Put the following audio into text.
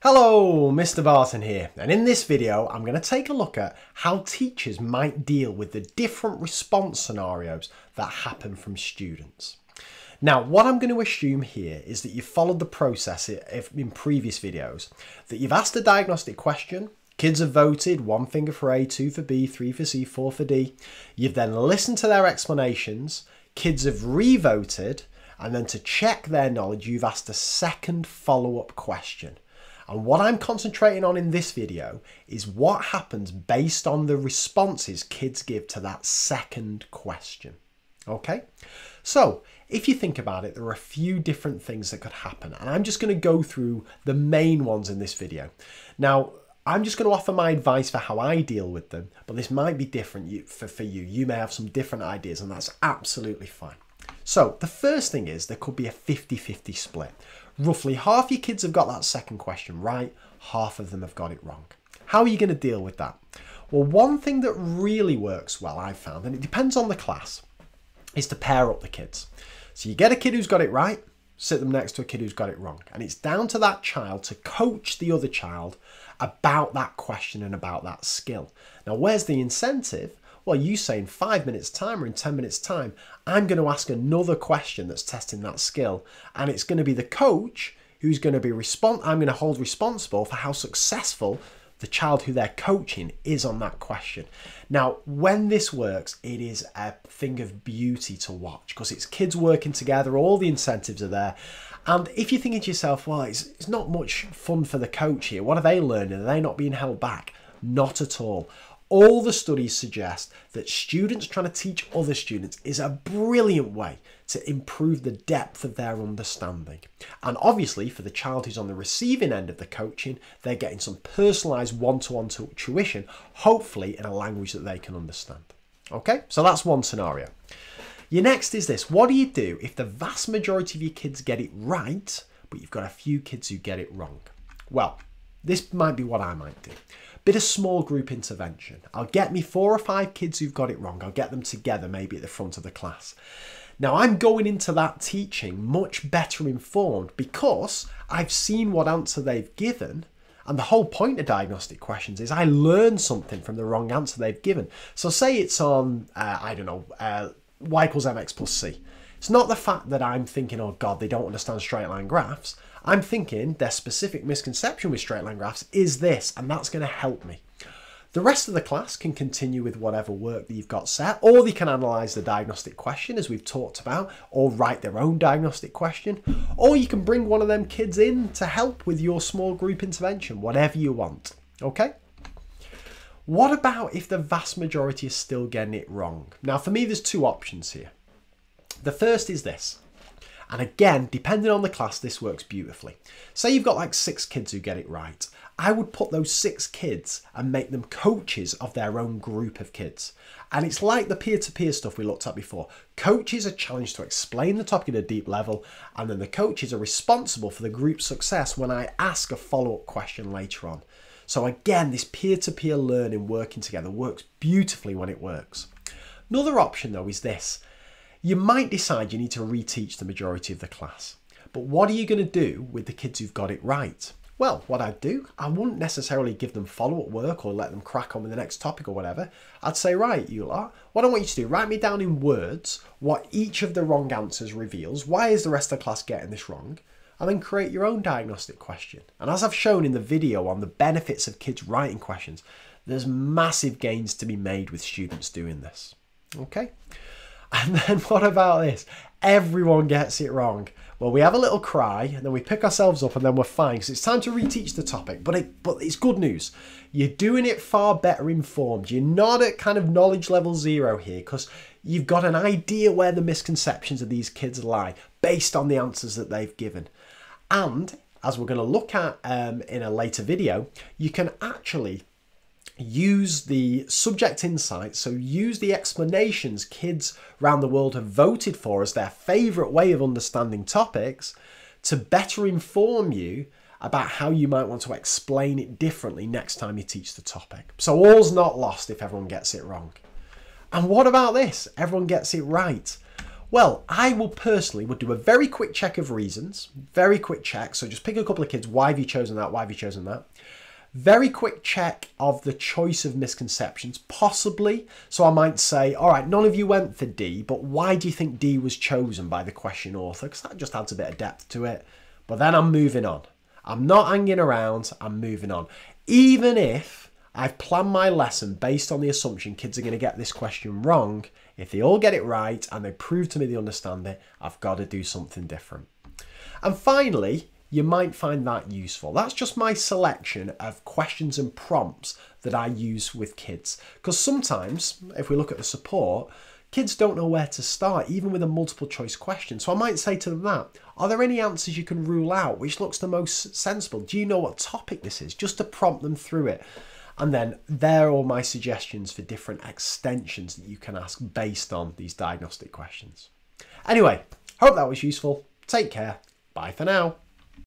Hello, Mr. Barton here, and in this video I'm going to take a look at how teachers might deal with the different response scenarios that happen from students. Now, what I'm going to assume here is that you've followed the process in previous videos, that you've asked a diagnostic question, kids have voted, one finger for A, two for B, three for C, four for D, you've then listened to their explanations, kids have re-voted, and then to check their knowledge, you've asked a second follow-up question. And what I'm concentrating on in this video is what happens based on the responses kids give to that second question. Okay? So, if you think about it, there are a few different things that could happen, and I'm just going to go through the main ones in this video. Now, I'm just going to offer my advice for how I deal with them, but this might be different for, you. You may have some different ideas, and that's absolutely fine. So, the first thing is there could be a 50 50 split. Roughly half your kids have got that second question right, half of them have got it wrong. How are you going to deal with that? Well, one thing that really works well, I've found, and it depends on the class, is to pair up the kids. So you get a kid who's got it right, sit them next to a kid who's got it wrong. And it's down to that child to coach the other child about that question and about that skill. Now, where's the incentive? Well, you say in five minutes' time or in 10 minutes' time, I'm going to ask another question that's testing that skill. And it's going to be the coach who's going to be respond. I'm going to hold responsible for how successful the child who they're coaching is on that question. Now, when this works, it is a thing of beauty to watch because it's kids working together, all the incentives are there. And if you're thinking to yourself, well, it's, it's not much fun for the coach here, what are they learning? Are they not being held back? Not at all. All the studies suggest that students trying to teach other students is a brilliant way to improve the depth of their understanding. And obviously, for the child who's on the receiving end of the coaching, they're getting some personalised one to one tuition, hopefully in a language that they can understand. Okay, so that's one scenario. Your next is this what do you do if the vast majority of your kids get it right, but you've got a few kids who get it wrong? Well, this might be what I might do. Bit of small group intervention. I'll get me four or five kids who've got it wrong. I'll get them together, maybe at the front of the class. Now, I'm going into that teaching much better informed because I've seen what answer they've given. And the whole point of diagnostic questions is I learn something from the wrong answer they've given. So, say it's on, uh, I don't know, uh, y equals mx plus c. It's not the fact that I'm thinking, oh God, they don't understand straight line graphs. I'm thinking their specific misconception with straight line graphs is this, and that's going to help me. The rest of the class can continue with whatever work that you've got set, or they can analyse the diagnostic question as we've talked about, or write their own diagnostic question, or you can bring one of them kids in to help with your small group intervention, whatever you want. Okay? What about if the vast majority is still getting it wrong? Now, for me, there's two options here. The first is this and again, depending on the class, this works beautifully. Say you've got like six kids who get it right. I would put those six kids and make them coaches of their own group of kids. And it's like the peer to peer stuff we looked at before. Coaches are challenged to explain the topic at a deep level, and then the coaches are responsible for the group's success when I ask a follow up question later on. So, again, this peer to peer learning working together works beautifully when it works. Another option, though, is this you might decide you need to reteach the majority of the class. But what are you going to do with the kids who've got it right? Well, what I'd do, I wouldn't necessarily give them follow up work or let them crack on with the next topic or whatever. I'd say, right, you lot, what I want you to do, write me down in words what each of the wrong answers reveals. Why is the rest of the class getting this wrong? And then create your own diagnostic question. And as I've shown in the video on the benefits of kids writing questions, there's massive gains to be made with students doing this. Okay? And then what about this? Everyone gets it wrong. Well, we have a little cry and then we pick ourselves up and then we're fine because it's time to reteach the topic. But it, but it's good news. You're doing it far better informed. You're not at kind of knowledge level zero here because you've got an idea where the misconceptions of these kids lie based on the answers that they've given. And as we're going to look at um, in a later video, you can actually use the subject insights, so use the explanations kids around the world have voted for as their favourite way of understanding topics to better inform you about how you might want to explain it differently next time you teach the topic. So all's not lost if everyone gets it wrong. And what about this? Everyone gets it right. Well, I will personally would do a very quick check of reasons, very quick check. So just pick a couple of kids. Why have you chosen that? Why have you chosen that? Very quick check of the choice of misconceptions, possibly. So I might say, all right, none of you went for D, but why do you think D was chosen by the question author? Because that just adds a bit of depth to it. But then I'm moving on. I'm not hanging around, I'm moving on. Even if I've planned my lesson based on the assumption kids are going to get this question wrong, if they all get it right and they prove to me they understand it, I've got to do something different. And finally, you might find that useful. That's just my selection of questions and prompts that I use with kids. Because sometimes, if we look at the support, kids don't know where to start, even with a multiple choice question. So I might say to them that, are there any answers you can rule out? Which looks the most sensible? Do you know what topic this is? Just to prompt them through it. And then there are all my suggestions for different extensions that you can ask based on these diagnostic questions. Anyway, hope that was useful. Take care. Bye for now.